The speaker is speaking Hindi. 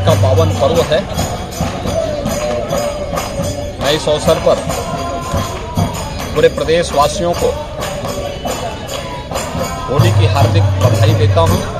का पावन पर्व है। मैं इस अवसर पर पूरे प्रदेशवासियों को होली की हार्दिक बधाई देता हूँ।